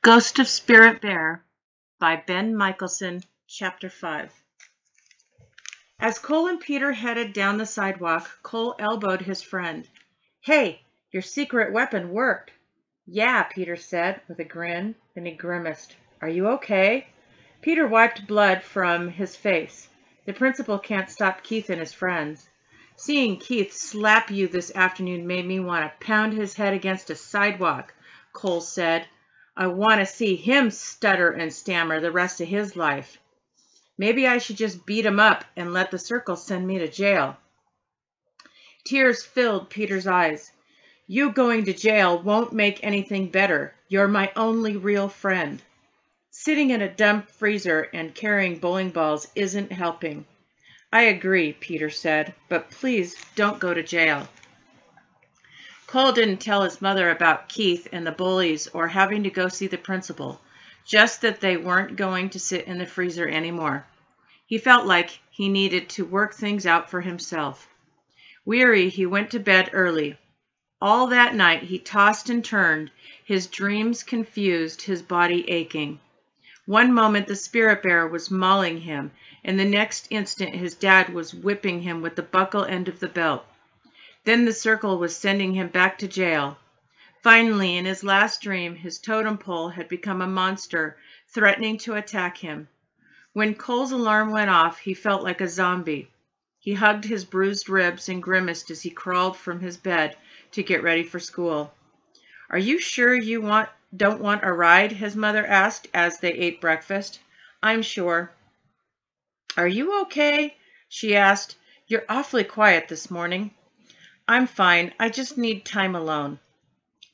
Ghost of Spirit Bear by Ben Mikaelsen, Chapter 5 As Cole and Peter headed down the sidewalk, Cole elbowed his friend. Hey, your secret weapon worked. Yeah, Peter said with a grin. Then he grimaced. Are you okay? Peter wiped blood from his face. The principal can't stop Keith and his friends. Seeing Keith slap you this afternoon made me want to pound his head against a sidewalk, Cole said. I want to see him stutter and stammer the rest of his life. Maybe I should just beat him up and let the circle send me to jail. Tears filled Peter's eyes. You going to jail won't make anything better. You're my only real friend. Sitting in a dump freezer and carrying bowling balls isn't helping. I agree, Peter said, but please don't go to jail. Cole didn't tell his mother about Keith and the bullies or having to go see the principal, just that they weren't going to sit in the freezer anymore. He felt like he needed to work things out for himself. Weary, he went to bed early. All that night he tossed and turned, his dreams confused, his body aching. One moment the spirit bear was mauling him, and the next instant his dad was whipping him with the buckle end of the belt. Then the circle was sending him back to jail. Finally, in his last dream, his totem pole had become a monster, threatening to attack him. When Cole's alarm went off, he felt like a zombie. He hugged his bruised ribs and grimaced as he crawled from his bed to get ready for school. Are you sure you want don't want a ride? his mother asked as they ate breakfast. I'm sure. Are you okay? she asked. You're awfully quiet this morning. I'm fine. I just need time alone.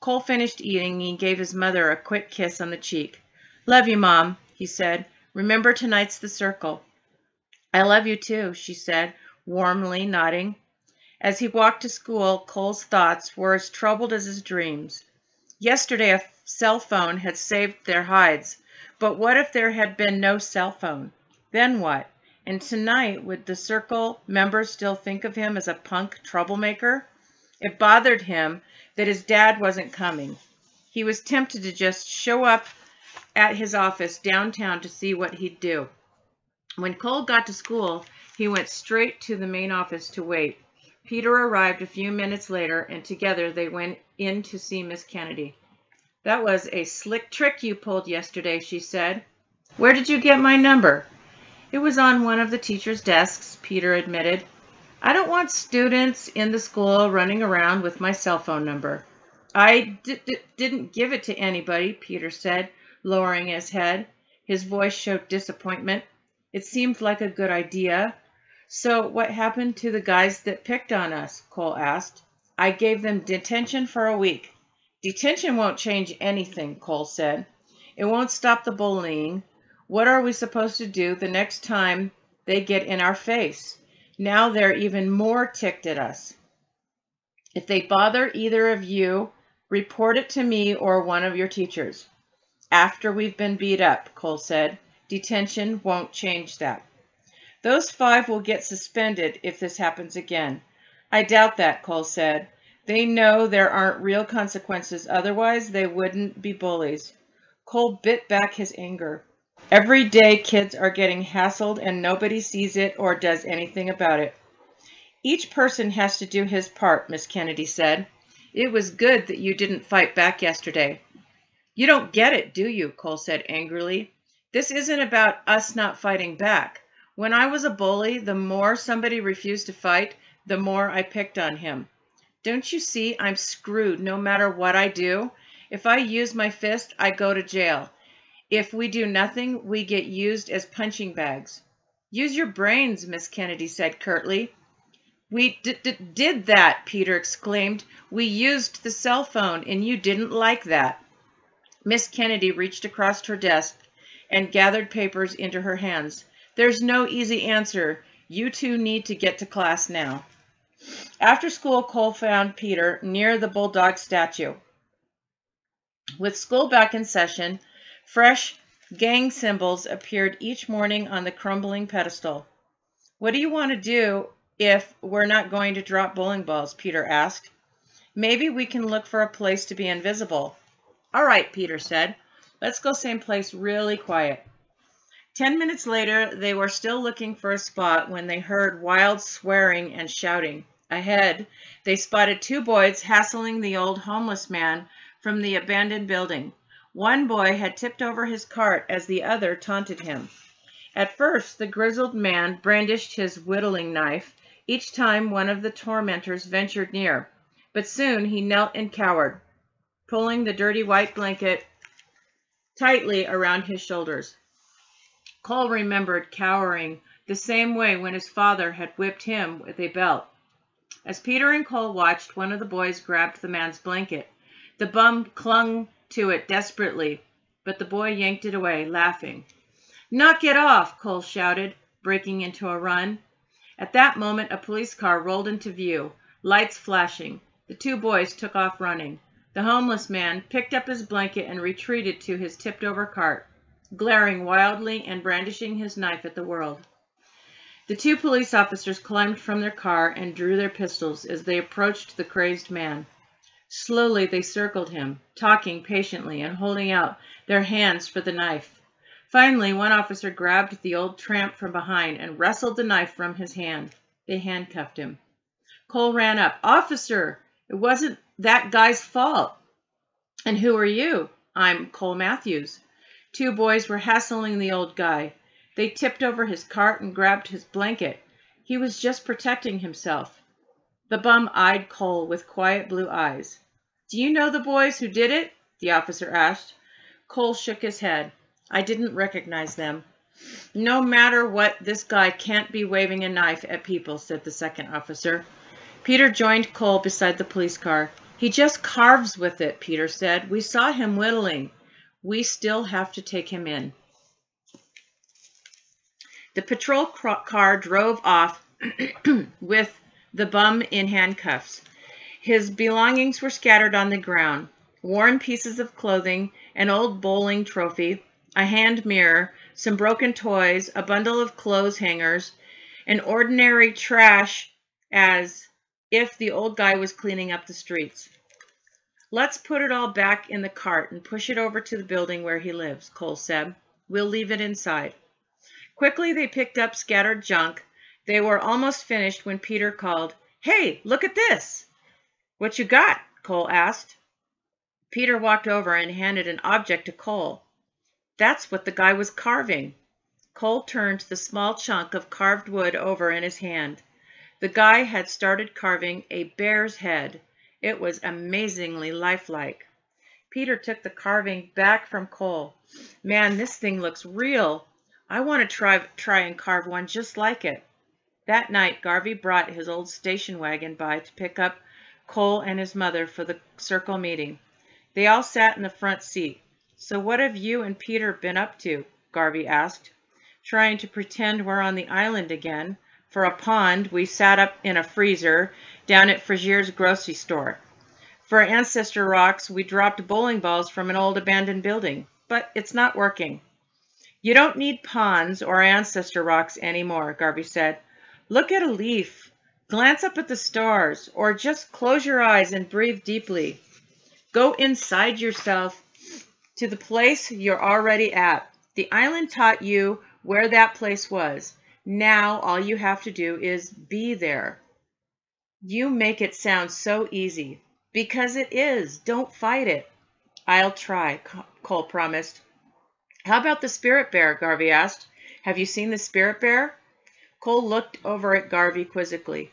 Cole finished eating and gave his mother a quick kiss on the cheek. Love you, Mom, he said. Remember tonight's the circle. I love you too, she said, warmly nodding. As he walked to school, Cole's thoughts were as troubled as his dreams. Yesterday a cell phone had saved their hides, but what if there had been no cell phone? Then what? And tonight, would the Circle members still think of him as a punk troublemaker? It bothered him that his dad wasn't coming. He was tempted to just show up at his office downtown to see what he'd do. When Cole got to school, he went straight to the main office to wait. Peter arrived a few minutes later, and together they went in to see Miss Kennedy. That was a slick trick you pulled yesterday, she said. Where did you get my number? It was on one of the teacher's desks, Peter admitted. I don't want students in the school running around with my cell phone number. I didn't give it to anybody, Peter said, lowering his head. His voice showed disappointment. It seemed like a good idea. So what happened to the guys that picked on us? Cole asked. I gave them detention for a week. Detention won't change anything, Cole said. It won't stop the bullying, what are we supposed to do the next time they get in our face? Now they're even more ticked at us. If they bother either of you, report it to me or one of your teachers. After we've been beat up, Cole said. Detention won't change that. Those five will get suspended if this happens again. I doubt that, Cole said. They know there aren't real consequences, otherwise they wouldn't be bullies. Cole bit back his anger. Every day kids are getting hassled and nobody sees it or does anything about it. Each person has to do his part, Miss Kennedy said. It was good that you didn't fight back yesterday. You don't get it, do you? Cole said angrily. This isn't about us not fighting back. When I was a bully, the more somebody refused to fight, the more I picked on him. Don't you see I'm screwed no matter what I do? If I use my fist, I go to jail. If we do nothing, we get used as punching bags. Use your brains, Miss Kennedy said curtly. We did that, Peter exclaimed. We used the cell phone, and you didn't like that. Miss Kennedy reached across her desk and gathered papers into her hands. There's no easy answer. You two need to get to class now. After school, Cole found Peter near the bulldog statue. With school back in session, Fresh gang symbols appeared each morning on the crumbling pedestal. What do you want to do if we're not going to drop bowling balls? Peter asked. Maybe we can look for a place to be invisible. All right, Peter said. Let's go same place really quiet. Ten minutes later, they were still looking for a spot when they heard wild swearing and shouting. Ahead, they spotted two boys hassling the old homeless man from the abandoned building. One boy had tipped over his cart as the other taunted him. At first, the grizzled man brandished his whittling knife each time one of the tormentors ventured near, but soon he knelt and cowered, pulling the dirty white blanket tightly around his shoulders. Cole remembered cowering the same way when his father had whipped him with a belt. As Peter and Cole watched, one of the boys grabbed the man's blanket. The bum clung to it desperately, but the boy yanked it away, laughing. Knock it off, Cole shouted, breaking into a run. At that moment, a police car rolled into view, lights flashing. The two boys took off running. The homeless man picked up his blanket and retreated to his tipped over cart, glaring wildly and brandishing his knife at the world. The two police officers climbed from their car and drew their pistols as they approached the crazed man. Slowly they circled him, talking patiently and holding out their hands for the knife. Finally, one officer grabbed the old tramp from behind and wrestled the knife from his hand. They handcuffed him. Cole ran up. Officer, it wasn't that guy's fault. And who are you? I'm Cole Matthews. Two boys were hassling the old guy. They tipped over his cart and grabbed his blanket. He was just protecting himself. The bum eyed Cole with quiet blue eyes. Do you know the boys who did it? the officer asked. Cole shook his head. I didn't recognize them. No matter what, this guy can't be waving a knife at people, said the second officer. Peter joined Cole beside the police car. He just carves with it, Peter said. We saw him whittling. We still have to take him in. The patrol car drove off with the bum in handcuffs. His belongings were scattered on the ground. Worn pieces of clothing, an old bowling trophy, a hand mirror, some broken toys, a bundle of clothes hangers, and ordinary trash as if the old guy was cleaning up the streets. Let's put it all back in the cart and push it over to the building where he lives, Cole said. We'll leave it inside. Quickly, they picked up scattered junk. They were almost finished when Peter called, Hey, look at this! What you got? Cole asked. Peter walked over and handed an object to Cole. That's what the guy was carving. Cole turned the small chunk of carved wood over in his hand. The guy had started carving a bear's head. It was amazingly lifelike. Peter took the carving back from Cole. Man, this thing looks real. I want to try, try and carve one just like it. That night, Garvey brought his old station wagon by to pick up Cole and his mother for the circle meeting. They all sat in the front seat. So what have you and Peter been up to? Garvey asked. Trying to pretend we're on the island again. For a pond, we sat up in a freezer down at Frazier's grocery store. For ancestor rocks, we dropped bowling balls from an old abandoned building. But it's not working. You don't need ponds or ancestor rocks anymore, Garvey said. Look at a leaf. Glance up at the stars, or just close your eyes and breathe deeply. Go inside yourself to the place you're already at. The island taught you where that place was. Now all you have to do is be there. You make it sound so easy. Because it is. Don't fight it. I'll try, Cole promised. How about the spirit bear? Garvey asked. Have you seen the spirit bear? Cole looked over at Garvey quizzically.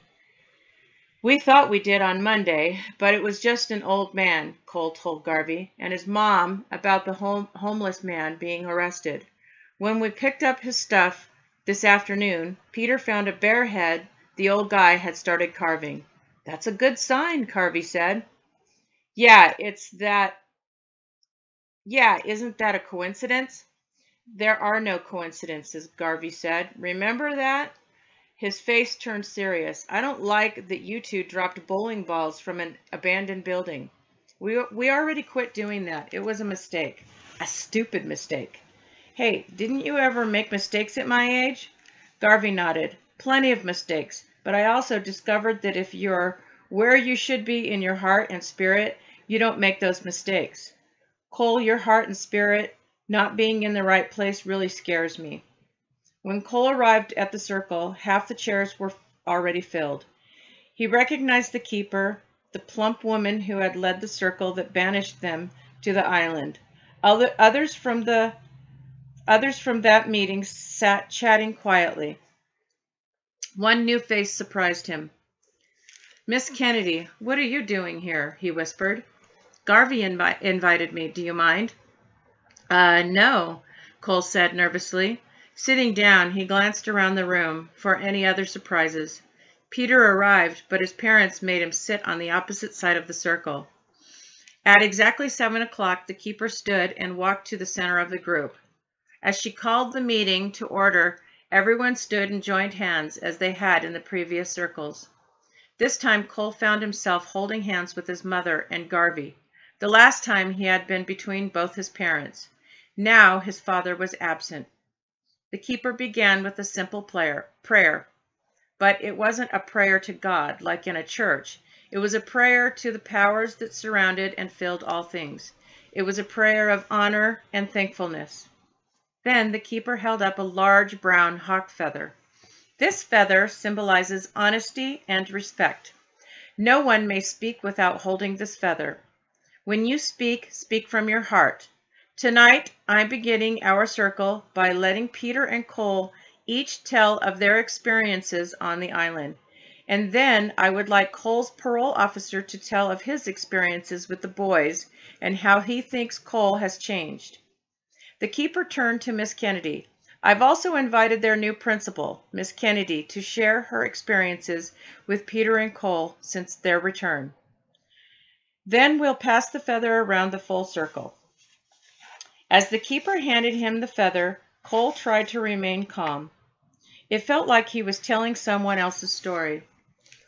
We thought we did on Monday, but it was just an old man, Cole told Garvey, and his mom about the home homeless man being arrested. When we picked up his stuff this afternoon, Peter found a bear head the old guy had started carving. That's a good sign, Garvey said. Yeah, it's that yeah, isn't that a coincidence? There are no coincidences, Garvey said. Remember that? His face turned serious. I don't like that you two dropped bowling balls from an abandoned building. We, we already quit doing that. It was a mistake. A stupid mistake. Hey, didn't you ever make mistakes at my age? Garvey nodded. Plenty of mistakes. But I also discovered that if you're where you should be in your heart and spirit, you don't make those mistakes. Cole, your heart and spirit Not being in the right place really scares me. When Cole arrived at the circle, half the chairs were already filled. He recognized the keeper, the plump woman who had led the circle that banished them to the island. Other, others from the others from that meeting sat chatting quietly. One new face surprised him. Miss Kennedy, what are you doing here? he whispered. Garvey invi invited me. Do you mind? Uh, no, Cole said nervously. Sitting down, he glanced around the room for any other surprises. Peter arrived, but his parents made him sit on the opposite side of the circle. At exactly seven o'clock, the keeper stood and walked to the center of the group. As she called the meeting to order, everyone stood and joined hands as they had in the previous circles. This time Cole found himself holding hands with his mother and Garvey. The last time he had been between both his parents. Now his father was absent. The keeper began with a simple prayer, but it wasn't a prayer to God like in a church. It was a prayer to the powers that surrounded and filled all things. It was a prayer of honor and thankfulness. Then the keeper held up a large brown hawk feather. This feather symbolizes honesty and respect. No one may speak without holding this feather. When you speak, speak from your heart. Tonight, I'm beginning our circle by letting Peter and Cole each tell of their experiences on the island. And then I would like Cole's parole officer to tell of his experiences with the boys and how he thinks Cole has changed. The keeper turned to Miss Kennedy. I've also invited their new principal, Miss Kennedy, to share her experiences with Peter and Cole since their return. Then we'll pass the feather around the full circle. As the keeper handed him the feather, Cole tried to remain calm. It felt like he was telling someone else's story.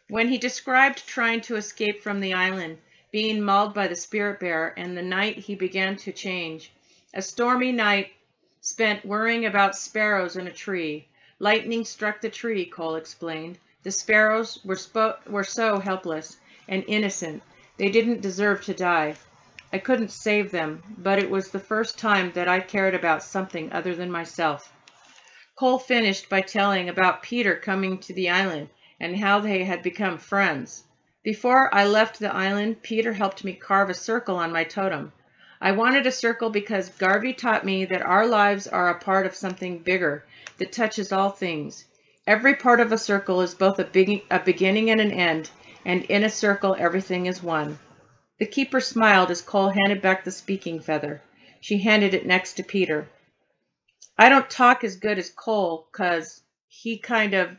When he described trying to escape from the island, being mauled by the spirit bear, and the night he began to change, a stormy night spent worrying about sparrows in a tree. Lightning struck the tree, Cole explained. The sparrows were, were so helpless and innocent. They didn't deserve to die. I couldn't save them, but it was the first time that I cared about something other than myself. Cole finished by telling about Peter coming to the island and how they had become friends. Before I left the island, Peter helped me carve a circle on my totem. I wanted a circle because Garvey taught me that our lives are a part of something bigger that touches all things. Every part of a circle is both a, big, a beginning and an end, and in a circle everything is one. The keeper smiled as Cole handed back the speaking feather. She handed it next to Peter. I don't talk as good as Cole, 'cause he kind of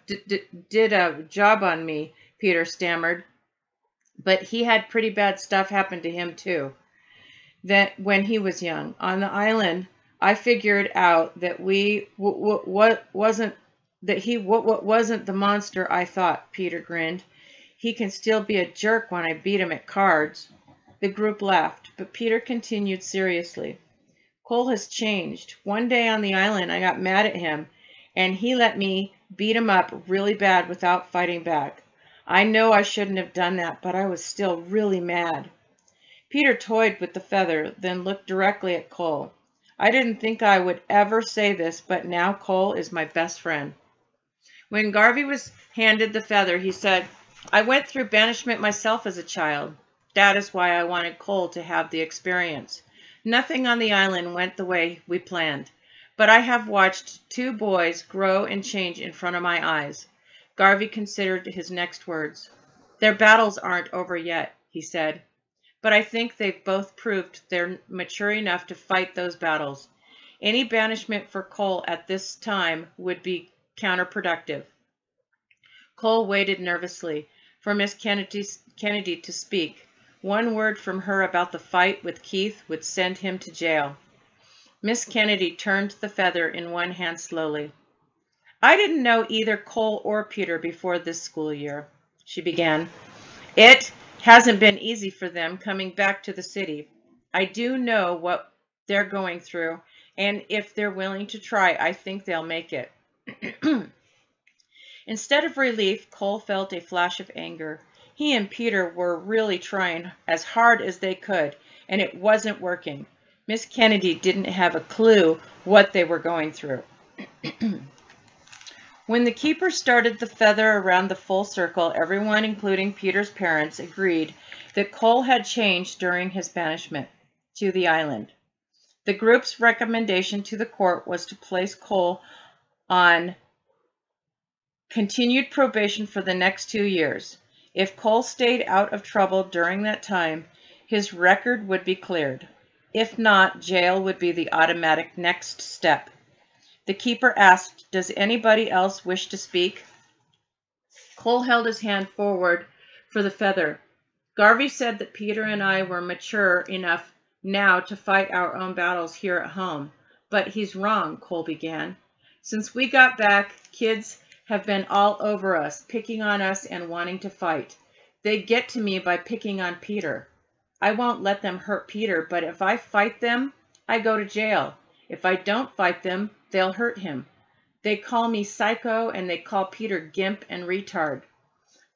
did a job on me, Peter stammered. But he had pretty bad stuff happen to him, too. That when he was young. On the island, I figured out that we what wasn't that he what wasn't the monster I thought, Peter grinned. He can still be a jerk when I beat him at cards. The group laughed, but Peter continued seriously. Cole has changed. One day on the island, I got mad at him, and he let me beat him up really bad without fighting back. I know I shouldn't have done that, but I was still really mad. Peter toyed with the feather, then looked directly at Cole. I didn't think I would ever say this, but now Cole is my best friend. When Garvey was handed the feather, he said, I went through banishment myself as a child. That is why I wanted Cole to have the experience. Nothing on the island went the way we planned, but I have watched two boys grow and change in front of my eyes. Garvey considered his next words. Their battles aren't over yet, he said, but I think they've both proved they're mature enough to fight those battles. Any banishment for Cole at this time would be counterproductive. Cole waited nervously for Miss Kennedy, Kennedy to speak. One word from her about the fight with Keith would send him to jail. Miss Kennedy turned the feather in one hand slowly. I didn't know either Cole or Peter before this school year, she began. It hasn't been easy for them coming back to the city. I do know what they're going through, and if they're willing to try, I think they'll make it. Instead of relief, Cole felt a flash of anger. He and Peter were really trying as hard as they could, and it wasn't working. Miss Kennedy didn't have a clue what they were going through. when the keeper started the feather around the full circle, everyone, including Peter's parents, agreed that Cole had changed during his banishment to the island. The group's recommendation to the court was to place Cole on continued probation for the next two years. If Cole stayed out of trouble during that time, his record would be cleared. If not, jail would be the automatic next step. The keeper asked, Does anybody else wish to speak? Cole held his hand forward for the feather. Garvey said that Peter and I were mature enough now to fight our own battles here at home. But he's wrong, Cole began. Since we got back, kids have been all over us, picking on us and wanting to fight. They get to me by picking on Peter. I won't let them hurt Peter, but if I fight them, I go to jail. If I don't fight them, they'll hurt him. They call me psycho and they call Peter gimp and retard.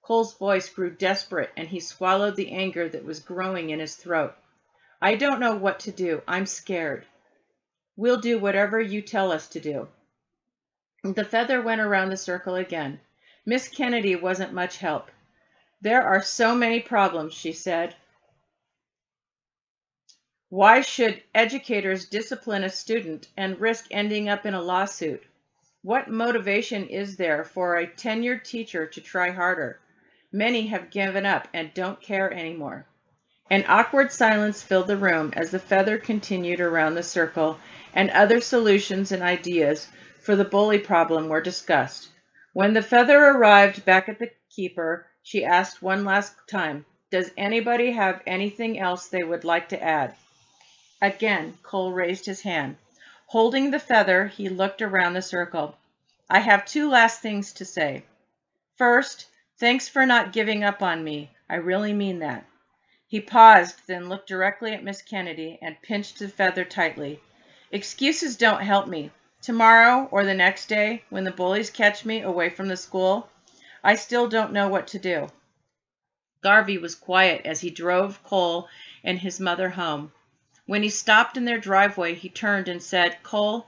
Cole's voice grew desperate and he swallowed the anger that was growing in his throat. I don't know what to do. I'm scared. We'll do whatever you tell us to do. The feather went around the circle again. Miss Kennedy wasn't much help. There are so many problems, she said. Why should educators discipline a student and risk ending up in a lawsuit? What motivation is there for a tenured teacher to try harder? Many have given up and don't care anymore. An awkward silence filled the room as the feather continued around the circle and other solutions and ideas for the bully problem were discussed. When the feather arrived back at the keeper, she asked one last time, Does anybody have anything else they would like to add? Again, Cole raised his hand. Holding the feather, he looked around the circle. I have two last things to say. First, thanks for not giving up on me. I really mean that. He paused, then looked directly at Miss Kennedy and pinched the feather tightly. Excuses don't help me. Tomorrow or the next day, when the bullies catch me away from the school, I still don't know what to do. Garvey was quiet as he drove Cole and his mother home. When he stopped in their driveway, he turned and said, Cole,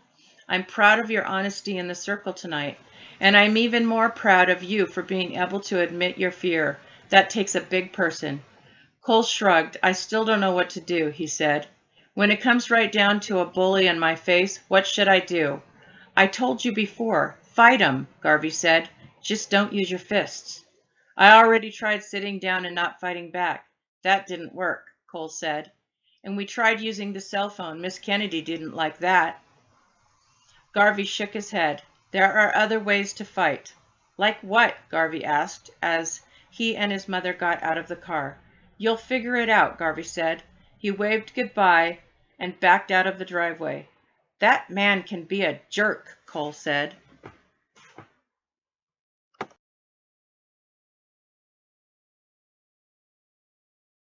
I'm proud of your honesty in the circle tonight, and I'm even more proud of you for being able to admit your fear. That takes a big person. Cole shrugged. I still don't know what to do, he said. When it comes right down to a bully in my face, what should I do? I told you before. Fight 'em, Garvey said. Just don't use your fists. I already tried sitting down and not fighting back. That didn't work, Cole said. And we tried using the cell phone. Miss Kennedy didn't like that. Garvey shook his head. There are other ways to fight. Like what? Garvey asked as he and his mother got out of the car. You'll figure it out, Garvey said. He waved goodbye and backed out of the driveway. That man can be a jerk, Cole said.